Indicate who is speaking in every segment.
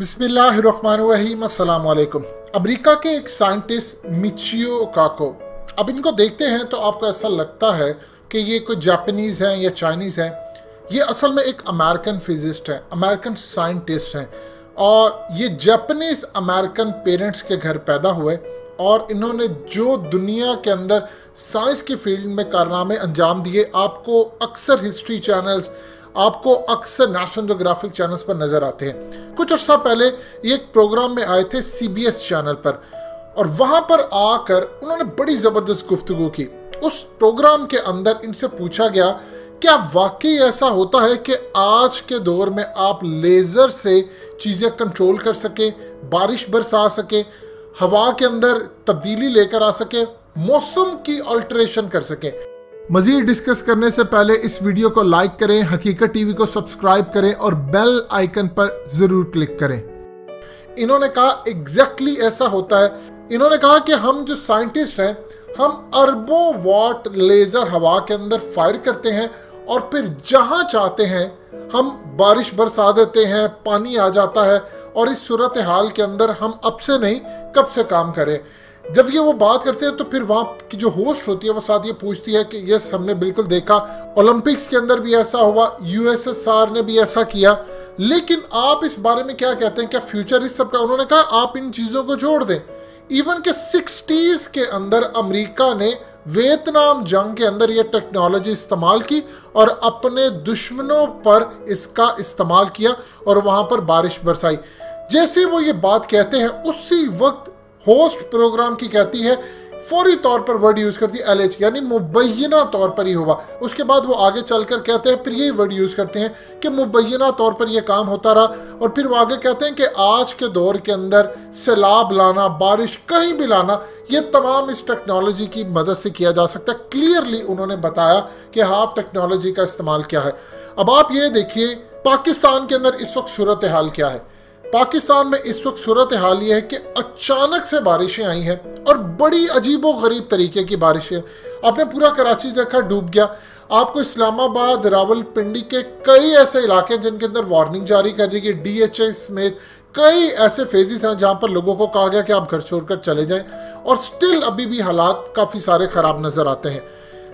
Speaker 1: अस्सलाम वालेकुम अमेरिका के एक साइंटिस्ट, मिचियो काको। अब इनको देखते हैं तो आपको ऐसा लगता है कि ये कोई जापानीज़ हैं या चाइनीज़ हैं। ये असल में एक अमेरिकन फिजिस्ट है, अमेरिकन साइंटिस्ट हैं। और ये जापानीज़ अमेरिकन पेरेंट्स के घर पैदा हुए और इन्होंने जो दुनिया के अंदर साइंस की फ़ील्ड में कारनामे अंजाम दिए, आपको अक्सर हिस्ट्री चैनल्स आपको अक्सर नेशनल जोग्राफिक चैनल्स पर नज़र आते हैं। कुछ अर्सा पहले ये एक प्रोग्राम में आए थे सीबीएस चैनल पर। और वहाँ पर आकर उन्होंने बड़ी ज़बरदस्त गुफ्तगु की। उस प्रोग्राम के अंदर इनसे पूछा गया, क्या वाकई ऐसा होता है कि आज के दौर में आप लेज़र से चीज़ें कंट्रोल कर सके, बारिश बरसा सके, हवा के अंदर तब्दीली लेकर आ सके, मौसम की अल्टरेशन कर सके? मजीद डिस्कस करने से पहले इस वीडियो को लाइक करें, हकीकत टीवी को सब्सक्राइब करें और बेल आइकन पर ज़रूर क्लिक करें। इन्होंने कहा, एग्जैक्टली exactly ऐसा होता है। इन्होंने कहा कि हम जो साइंटिस्ट हैं, हम अरबों वाट लेजर हवा के अंदर फायर करते हैं और फिर जहाँ चाहते हैं, हम बारिश बरसा देते हैं, पानी आ जाता है और इस सूरत हाल के अंदर हम अब से नहीं, कब से काम करें। जब ये वो बात करते हैं तो फिर वहाँ की जो होस्ट होती है, वो साथ ये पूछती है कि यस हमने बिल्कुल देखा। ओलंपिक्स के अंदर भी ऐसा हुआ यूएसएसआर ने भी ऐसा किया। लेकिन आप इस बारे में क्या कहते हैं? क्या फ्यूचर इस सब का? उन्होंने कहा, आप इन चीज़ों को जोड़ दें। इवन के सिक्सटीज के अंदर अमेरिका ने वियतनाम जंग के अंदर ये टेक्नोलॉजी इस्तेमाल की और अपने दुश्मनों पर इसका इस्तेमाल किया और वहाँ पर बारिश बरसाई। जैसे वो ये बात कहते हैं, उसी वक्त होस्ट प्रोग्राम की कहती है, फौरी तौर पर वर्ड यूज़ करती है एलएच यानी मुबैना तौर पर ही होगा। उसके बाद वो आगे चलकर कहते हैं, फिर यही वर्ड यूज़ करते हैं कि मुबैना तौर पर यह काम होता रहा, और फिर वो आगे कहते हैं कि आज के दौर के अंदर सैलाब लाना, बारिश कहीं भी लाना, ये तमाम इस टेक्नोलॉजी की मदद से किया जा सकता है। क्लियरली उन्होंने बताया कि हाँ टेक्नोलॉजी का इस्तेमाल क्या है। अब आप ये देखिए, पाकिस्तान के अंदर इस वक्त सूरत हाल क्या है। पाकिस्तान में इस वक्त सूरत हाल ये है कि अचानक से बारिशें आई हैं और बड़ी अजीबो गरीब तरीके की बारिशें। आपने पूरा कराची देखा, डूब गया। आपको इस्लामाबाद, रावलपिंडी के कई ऐसे इलाके हैं जिनके अंदर वार्निंग जारी कर दी गई। डी एच ए समेत कई ऐसे फेजेस हैं जहाँ पर लोगों को कहा गया कि आप घर छोड़कर चले जाएँ और स्टिल अभी भी हालात काफ़ी सारे ख़राब नज़र आते हैं।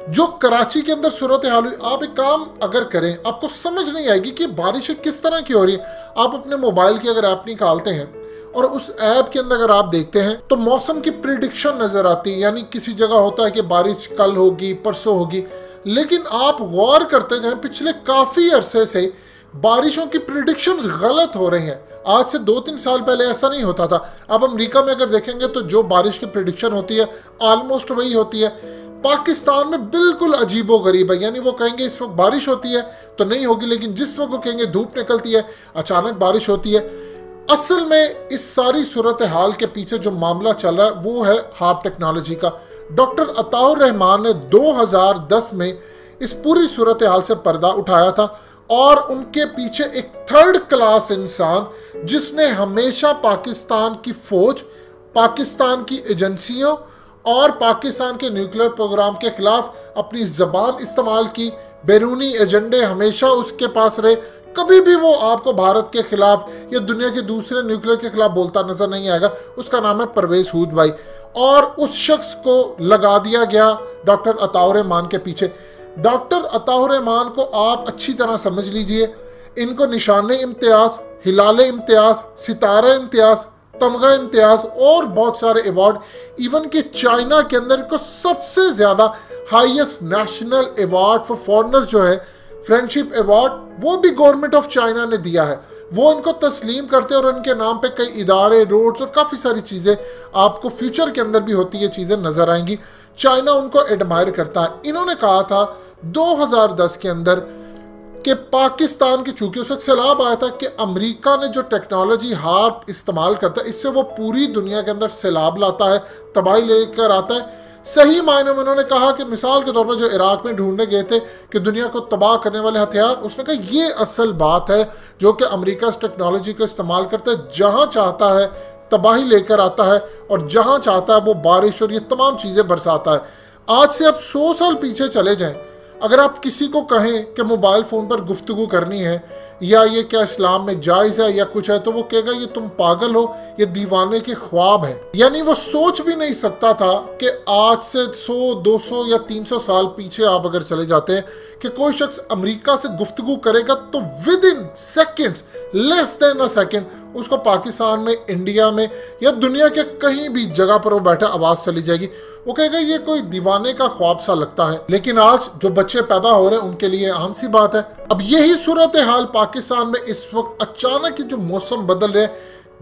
Speaker 1: जो कराची के अंदर सूरत हाल हुई, आप एक काम अगर करें, आपको समझ नहीं आएगी कि बारिश किस तरह की हो रही है। आप अपने मोबाइल की अगर ऐप निकालते हैं और उस ऐप के अंदर अगर आप देखते हैं तो मौसम की प्रिडिक्शन नज़र आती है। यानी किसी जगह होता है कि बारिश कल होगी, परसों होगी। लेकिन आप गौर करते जाए, पिछले काफ़ी अरसे से बारिशों की प्रिडिक्शंस गलत हो रही हैं। आज से दो तीन साल पहले ऐसा नहीं होता था। अब अमेरिका में अगर देखेंगे तो जो बारिश की प्रिडिक्शन होती है ऑलमोस्ट वही होती है। पाकिस्तान में बिल्कुल अजीबो गरीब है। यानी वो कहेंगे, इस वक्त बारिश होती है। तो नहीं होगी, लेकिन जिस वक्त वो कहेंगे, धूप निकलती है, अचानक बारिश होती है। असल में इस सारी सूरत हाल के पीछे जो मामला चल रहा है, वो है हार्प टेक्नोलॉजी का। डॉक्टर अताउर रहमान ने 2010 में इस पूरी सूरत हाल से पर्दा उठाया था और उनके पीछे एक थर्ड क्लास इंसान, जिसने हमेशा पाकिस्तान की फौज, पाकिस्तान की एजेंसियों और पाकिस्तान के न्यूक्लियर प्रोग्राम के खिलाफ अपनी जबान इस्तेमाल की। बैरूनी एजेंडे हमेशा उसके पास रहे। कभी भी वो आपको भारत के खिलाफ या दुनिया के दूसरे न्यूक्लियर के खिलाफ बोलता नज़र नहीं आएगा। उसका नाम है परवेज हूद भाई। और उस शख्स को लगा दिया गया डॉक्टर अताउर मान के पीछे। डॉक्टर अताउर मान को आप अच्छी तरह समझ लीजिए। इनको निशान इम्तियाज़, हिलाल इम्तियाज़, सितारा इम्तियाज़ तमगा इम्तियाज़ और बहुत सारे अवार्ड इवन के चाइना के अंदर को सबसे ज़्यादा highest national award for foreigner जो है फ्रेंडशिप अवार्ड वो भी गवर्नमेंट ऑफ़ चाइना ने दिया है। वो इनको तस्लीम करते हैं और इनके नाम पे कई इदारे रोड्स और काफ़ी सारी चीज़ें आपको फ्यूचर के अंदर भी होती है चीज़ें नज़र आएँगी। चाइना उनको एडमायर करता है। इन्होंने कहा था 2010 के अंदर कि पाकिस्तान की चूँकि उस वक्त सैलाब आया था कि अमेरिका ने जो टेक्नोलॉजी हार इस्तेमाल करता है, इससे वो पूरी दुनिया के अंदर सैलाब लाता है, तबाही लेकर आता है। सही मायने में उन्होंने कहा कि मिसाल के तौर पर जो इराक में ढूँढने गए थे कि दुनिया को तबाह करने वाले हथियार, उसने कहा, ये असल बात है जो कि अमेरिका इस टेक्नोलॉजी को इस्तेमाल करता है, जहाँ चाहता है तबाही लेकर आता है और जहाँ चाहता है वो बारिश और ये तमाम चीज़ें बरसाता है। आज से अब सौ साल पीछे चले जाएँ। अगर आप किसी को कहें कि मोबाइल फ़ोन पर गुफ्तु करनी है या ये क्या इस्लाम में जायज़ है या कुछ है तो वो कहेगा ये तुम पागल हो ये दीवाने के ख्वाब है। यानी वो सोच भी नहीं सकता था कि आज से 100, 200 या 300 साल पीछे आप अगर चले जाते हैं कि कोई शख्स अमेरिका से गुफ्तगु करेगा तो within seconds less than a second उसको पाकिस्तान में, इंडिया में या दुनिया के कहीं भी जगह पर वो बैठा आवाज़ चली जाएगी। वो कहेगा, ये कोई दीवाने का ख्वाब सा लगता है। लेकिन आज जो बच्चे पैदा हो रहे हैं, उनके लिए आम सी बात है। अब यही सूरत हाल पाकिस्तान में इस वक्त अचानक जो मौसम बदल रहे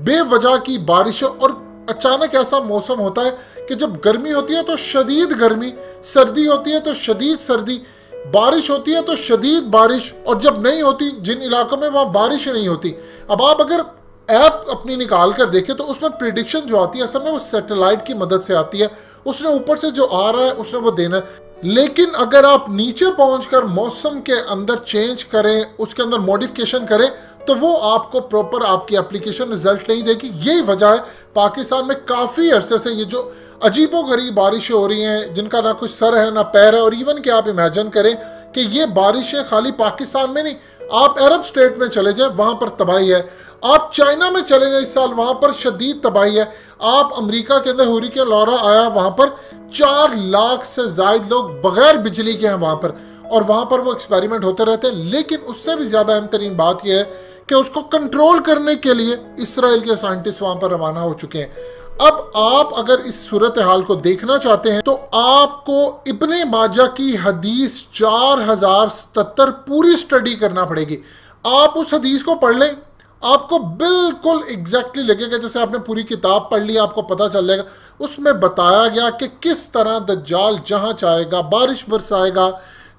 Speaker 1: बेवजह की बारिशों और अचानक ऐसा मौसम होता है कि जब गर्मी होती है तो शदीद गर्मी, सर्दी होती है तो शदीद सर्दी। बारिश होती है तो शदीद बारिश, और जब नहीं होती, जिन इलाकों में वहाँ बारिश नहीं होती। अब आप अगर ऐप अपनी निकाल कर देखें तो उसमें प्रिडिक्शन जो आती है, असल में वो सैटेलाइट की मदद से आती है। उसने ऊपर से जो आ रहा है, उसने वो देना है। लेकिन अगर आप नीचे पहुंचकर मौसम के अंदर चेंज करें, उसके अंदर मॉडिफिकेशन करें तो वो आपको प्रॉपर आपकी एप्लीकेशन रिज़ल्ट नहीं देगी। यही वजह है, पाकिस्तान में काफ़ी अरसे से ये जो अजीबो गरीब बारिशें हो रही हैं, जिनका ना कुछ सर है, ना पैर है, और इवन कि आप इमेजिन करें कि ये बारिशें खाली पाकिस्तान में नहीं, आप अरब स्टेट में चले जाए, वहाँ पर तबाही है। आप चाइना में चले जाए इस साल, वहाँ पर शदीद तबाही है। आप अमेरिका के अंदर हुरी के लौरा आया, वहाँ पर चार लाख से जायद लोग बगैर बिजली के हैं वहाँ पर, और वहाँ पर वो एक्सपेरिमेंट होते रहते हैं। लेकिन उससे भी ज़्यादा अहम तरीन बात यह है कि उसको कंट्रोल करने के लिए इसराइल के साइंटिस्ट वहाँ पर रवाना हो चुके हैं। अब आप अगर इस सूरत हाल को देखना चाहते हैं तो आपको इब्ने माजा की हदीस चार हज़ार सतर पूरी स्टडी करना पड़ेगी। आप उस हदीस को पढ़ लें। आपको बिल्कुल एग्जैक्टली लगेगा, जैसे आपने पूरी किताब पढ़ ली, आपको पता चल जाएगा। उसमें बताया गया कि किस तरह दज्जाल जहाँ चाहेगा, बारिश बरसाएगा,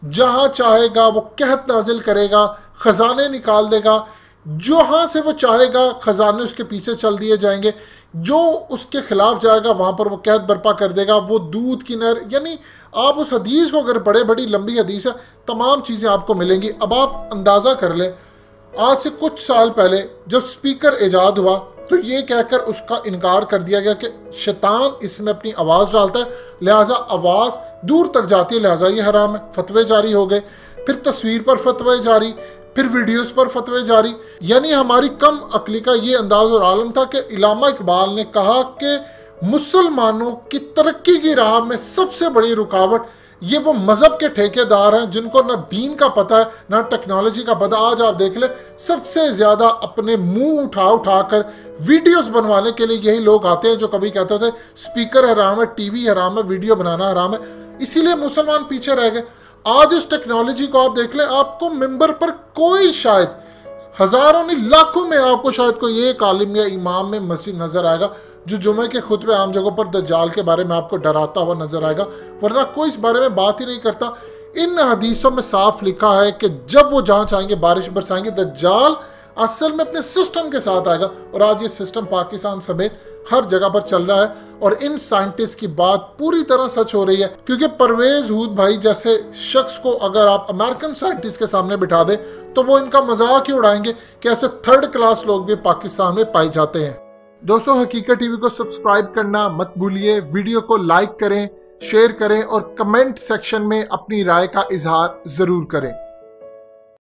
Speaker 1: जहाँ चाहेगा वो कहत नाजिल करेगा, खजाने निकाल देगा। जहाँ से वो चाहेगा, खजाने उसके पीछे चल दिए जाएँगे। जो उसके खिलाफ जाएगा, वहाँ पर वो कैद बर्पा कर देगा। वो दूध की नहर, यानी आप उस हदीस को, अगर बड़े बड़ी लंबी हदीस है, तमाम चीज़ें आपको मिलेंगी। अब आप अंदाज़ा कर लें, आज से कुछ साल पहले जब स्पीकर ईजाद हुआ तो ये कहकर उसका इनकार कर दिया गया कि शैतान इसमें अपनी आवाज़ डालता है, लिहाजा आवाज़ दूर तक जाती है, लिहाजा ये हराम है, फतवे जारी हो गए। फिर तस्वीर पर फतवे जारी फिर वीडियोस पर फतवे जारी। यानी हमारी कम अकली का ये अंदाज और आलम था कि इलामा इकबाल ने कहा कि मुसलमानों की तरक्की की राह में सबसे बड़ी रुकावट ये वो मज़हब के ठेकेदार हैं जिनको ना दीन का पता है, ना टेक्नोलॉजी का पता। आज आप देख ले, सबसे ज़्यादा अपने मुँह उठा उठा कर वीडियोस बनवाने के लिए यही लोग आते हैं जो कभी कहते थे, स्पीकर हराम है, टीवी हराम है, वीडियो बनाना हराम है। इसीलिए मुसलमान पीछे रह गए। आज इस टेक्नोलॉजी को आप देख लें, आपको मेंबर पर कोई शायद, हज़ारों नहीं, लाखों में आपको शायद कोई एक आलिम या इमाम में मसीह नज़र आएगा, जो जुमे के खुतबे आम जगहों पर दज्जाल के बारे में आपको डराता हुआ नज़र आएगा, वरना कोई इस बारे में बात ही नहीं करता। इन हदीसों में साफ़ लिखा है कि जब वो जहाँ चाहेंगे बारिश बरसाएँगे दज्जाल असल में अपने सिस्टम के साथ आएगा, और आज ये सिस्टम पाकिस्तान समेत हर जगह पर चल रहा है। और इन साइंटिस्ट की बात पूरी तरह सच हो रही है, क्योंकि परवेज हूद भाई जैसे शख्स को अगर आप अमेरिकन साइंटिस्ट के सामने बिठा दे तो वो इनका मज़ाक ही उड़ाएँगे कि ऐसे थर्ड क्लास लोग भी पाकिस्तान में पाए जाते हैं। दोस्तों, हकीकत टीवी को सब्सक्राइब करना मत भूलिए, वीडियो को लाइक करें शेयर करें और कमेंट सेक्शन में अपनी राय का इजहार ज़रूर करें।